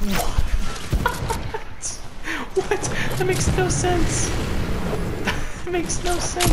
What? What? That makes no sense. That makes no sense.